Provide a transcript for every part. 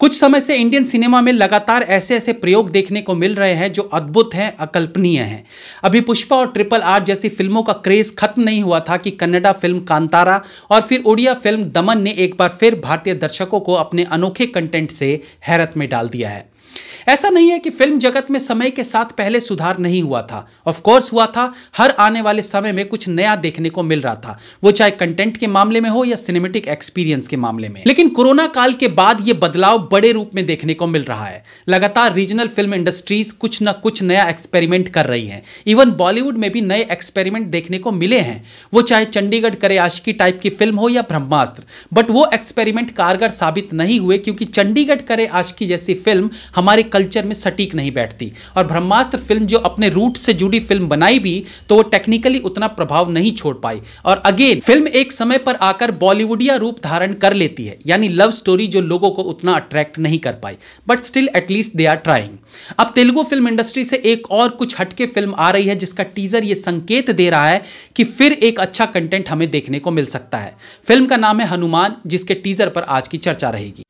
कुछ समय से इंडियन सिनेमा में लगातार ऐसे ऐसे प्रयोग देखने को मिल रहे हैं जो अद्भुत हैं, अकल्पनीय हैं। अभी पुष्पा और ट्रिपल आर जैसी फ़िल्मों का क्रेज खत्म नहीं हुआ था कि कन्नडा फ़िल्म कांतारा और फिर उड़िया फ़िल्म दमन ने एक बार फिर भारतीय दर्शकों को अपने अनोखे कंटेंट से हैरत में डाल दिया है। ऐसा नहीं है कि फ़िल्म जगत में समय के साथ पहले सुधार नहीं हुआ था। ऑफ़ कोर्स हुआ था, हर आने वाले समय में कुछ नया देखने को मिल रहा था, वो चाहे कंटेंट के मामले में हो या सिनेमेटिक एक्सपीरियंस के मामले में। लेकिन कोरोना काल के बाद ये बदलाव बड़े रूप में देखने को मिल रहा है। लगातार रीजनल फ़िल्म इंडस्ट्रीज़ कुछ न कुछ नया एक्सपेरिमेंट कर रही है। इवन बॉलीवुड में भी नए एक्सपेरिमेंट देखने को मिले हैं। वो चाहे चंडीगढ़ करे आशिकी टाइप की फ़िल्म हो या ब्रह्मास्त्र बट वो एक्सपेरिमेंट कारगर साबित नहीं हुए क्योंकि चंडीगढ़ करे आशिकी जैसी फ़िल्म हमारे कल्चर में सटीक नहीं बैठती। और ब्रह्मास्त्र फ़िल्म जो अपने रूट से जुड़ी फ़िल्म बनाई भी तो वो टेक्निकली उतना प्रभाव नहीं छोड़ पाई। और अगेन फ़िल्म एक समय पर आकर बॉलीवुडिया रूप धारण कर लेती है। यानी लव स्टोरी जो लोगों को उतना अट्रैक्ट नहीं कर पाई। But still at least they are trying अब तेलुगु फ़िल्म इंडस्ट्री से एक और कुछ हटके फ़िल्म आ रही है, जिसका टीजर ये संकेत दे रहा है कि फिर एक अच्छा कंटेंट हमें देखने को मिल सकता है। फ़िल्म का नाम है हनुमान, जिसके टीजर पर आज की चर्चा रहेगी।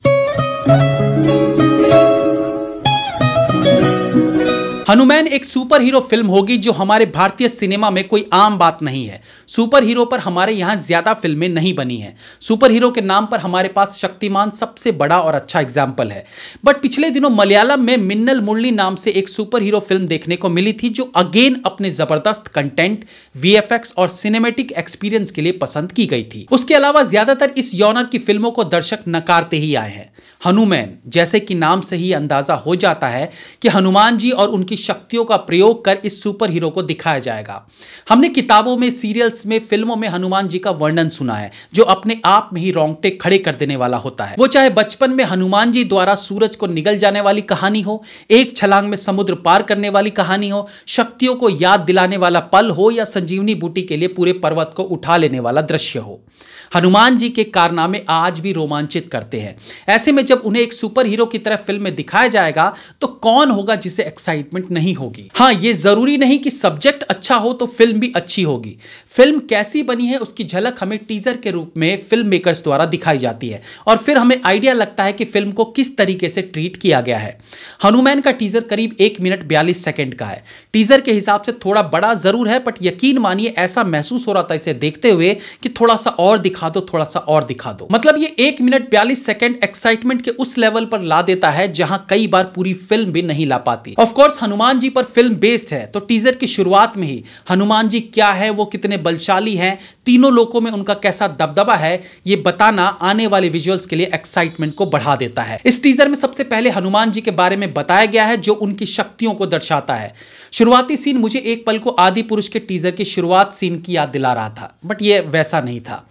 हनुमान एक सुपर हीरो फ़िल्म होगी जो हमारे भारतीय सिनेमा में कोई आम बात नहीं है। सुपर हीरो पर हमारे यहाँ ज़्यादा फ़िल्में नहीं बनी हैं। सुपर हीरो के नाम पर हमारे पास शक्तिमान सबसे बड़ा और अच्छा एग्ज़ाम्पल है। बट पिछले दिनों मलयालम में मिन्नल मुरली नाम से एक सुपर हीरो फ़िल्म देखने को मिली थी, जो अगेन अपने ज़बरदस्त कंटेंट, वीएफएक्स और सिनेमेटिक एक्सपीरियंस के लिए पसंद की गई थी। उसके अलावा ज़्यादातर इस यौनर की फ़िल्मों को दर्शक नकारते ही आए हैं। हनुमैन, जैसे कि नाम से ही अंदाज़ा हो जाता है कि हनुमान जी और उनकी शक्तियों का प्रयोग कर इस सुपर हीरो को दिखाया जाएगा। हमने किताबों में सीरियल्स में फ़िल्मों में हनुमान जी का वर्णन सुना है, जो अपने आप में ही रोंगटे खड़े कर देने वाला होता है। वो चाहे बचपन में हनुमान जी द्वारा सूरज को निगल जाने वाली कहानी हो, एक छलांग में समुद्र पार करने वाली कहानी हो, शक्तियों को याद दिलाने वाला पल हो, या संजीवनी बूटी के लिए पूरे पर्वत को उठा लेने वाला दृश्य हो। हनुमान जी के कारनामे आज भी रोमांचित करते हैं। ऐसे में जब उन्हें एक सुपर हीरो की तरह फ़िल्म में दिखाया जाएगा तो कौन होगा जिसे एक्साइटमेंट नहीं होगी। हाँ ये ज़रूरी नहीं कि सब्जेक्ट अच्छा हो तो फ़िल्म भी अच्छी होगी। फ़िल्म कैसी बनी है, उसकी झलक हमें टीजर के रूप में फ़िल्म मेकर्स द्वारा दिखाई जाती है। और फिर हमें आइडिया लगता है कि फ़िल्म को किस तरीके से ट्रीट किया गया है। हनुमान का टीजर करीब एक मिनट बयालीस सेकेंड का है। टीजर के हिसाब से थोड़ा बड़ा ज़रूर है बट यकीन मानिए, ऐसा महसूस हो रहा था इसे देखते हुए कि थोड़ा सा और दिखा दो, थोड़ा सा और दिखा दो। मतलब ये एक मिनट बयालीस सेकेंड एक्साइटमेंट के उस लेवल पर ला देता है, जहाँ कई बार पूरी फ़िल्म भी नहीं ला पाती। ऑफकोर्स हनुमान जी पर फ़िल्म बेस्ड है तो टीजर की शुरुआत में ही हनुमान जी क्या है, वो कितने बलशाली हैं। तीनों लोगों में उनका कैसा दबदबा है, ये बताना आने वाले विजुअल्स के लिए एक्साइटमेंट को बढ़ा देता है। इस टीजर में सबसे पहले हनुमान जी के बारे में बताया गया है, जो उनकी शक्तियों को दर्शाता है। शुरुआती सीन मुझे एक पल को आदि पुरुष के टीजर की शुरुआत सीन की याद दिला रहा था बट ये वैसा नहीं था।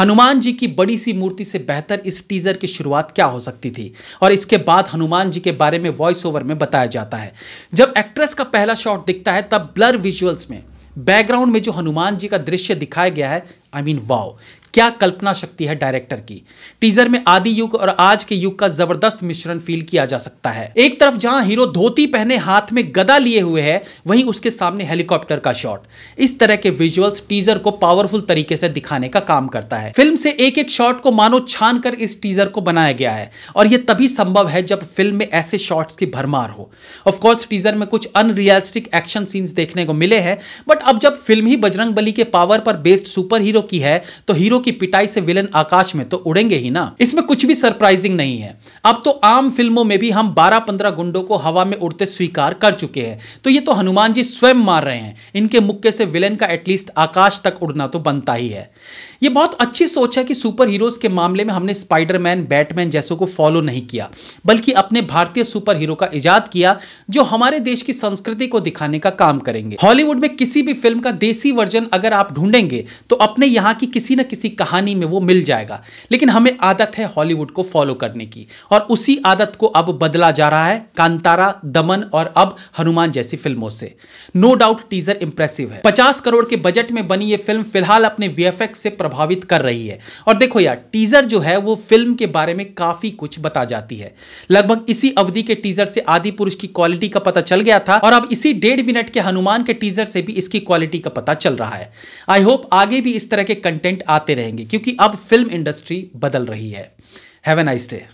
हनुमान जी की बड़ी सी मूर्ति से बेहतर इस टीजर की शुरुआत क्या हो सकती थी? और इसके बाद हनुमान जी के बारे में वॉइस ओवर में बताया जाता है। जब एक्ट्रेस का पहला शॉट दिखता है, तब ब्लर विजुअल्स में बैकग्राउंड में जो हनुमान जी का दृश्य दिखाया गया है आई मीन वाओ क्या कल्पना शक्ति है डायरेक्टर की? टीजर में आदि युग और आज के युग का ज़बरदस्त मिश्रण फील किया जा सकता है। एक तरफ़ जहाँ हीरो धोती पहने हाथ में गदा लिए हुए है, वहीं उसके सामने हेलीकॉप्टर का शॉट इस तरह के विजुअल्स टीजर को पावरफुल तरीके से दिखाने का काम करता है। फ़िल्म से एक एक शॉट को मानो छान कर इस टीजर को बनाया गया है, और यह तभी संभव है जब फ़िल्म में ऐसे शॉट्स की भरमार हो। ऑफकोर्स टीजर में कुछ अनरियलिस्टिक एक्शन सीन्स देखने को मिले हैं बट अब जब फ़िल्म ही बजरंग बली के पावर पर बेस्ड सुपर हीरो की है तो हीरो की पिटाई से विलन आकाश में तो उड़ेंगे ही ना। इसमें कुछ भी सरप्राइजिंग नहीं है। अब तो आम फ़िल्मों में भी हम 12-15 गुंडों को हवा में उड़ते स्वीकार कर चुके हैं। तो ये तो हनुमान जी स्वयं मार रहे हैं। इनके मुक्के से विलन का एटलीस्ट आकाश तक उड़ना तो बनता ही है। ये बहुत अच्छी सोच है कि सुपर हीरोज के मामले में हमने स्पाइडरमैन बैटमैन जैसों को फॉलो नहीं किया। बल्कि अपने भारतीय सुपर हीरो का इजाद किया, जो हमारे देश की संस्कृति को दिखाने का काम करेंगे। हॉलीवुड में किसी भी फ़िल्म का देसी वर्जन अगर आप ढूंढेंगे तो अपने यहाँ की किसी न किसी कहानी में वो मिल जाएगा। लेकिन हमें आदत है हॉलीवुड को फॉलो करने की। और उसी आदत को अब बदला जा रहा है कांतारा, दमन और अब हनुमान जैसी फ़िल्मों से। नो डाउट टीजर इंप्रेसिव है। पचास करोड़ के बजट में बनी ये फ़िल्म फ़िलहाल अपने वीएफएक्स से प्रभावित कर रही है। और देखो यार टीजर जो है वो फ़िल्म के बारे में काफ़ी कुछ बता जाती है। लगभग इसी अवधि के टीजर से आदि पुरुष की क्वालिटी का पता चल गया था और अब इसी डेढ़ मिनट के हनुमान के टीजर से भी इसकी क्वालिटी का पता चल रहा है। आई होप आगे भी इस तरह के कंटेंट आते रहेंगे क्योंकि अब फ़िल्म इंडस्ट्री बदल रही है। Have a nice day